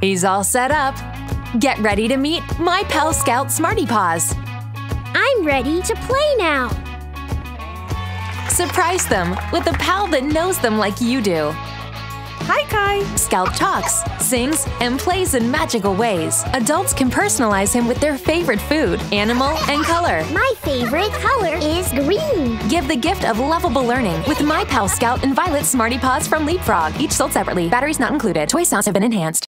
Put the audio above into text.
He's all set up. Get ready to meet My Pal Scout Smarty Paws. I'm ready to play now. Surprise them with a pal that knows them like you do. Hi, Kai. Scout talks, sings, and plays in magical ways. Adults can personalize him with their favorite food, animal, and color. My favorite color is green. Give the gift of lovable learning with My Pal Scout and Violet Smarty Paws from Leapfrog, each sold separately. Batteries not included. Toy sounds have been enhanced.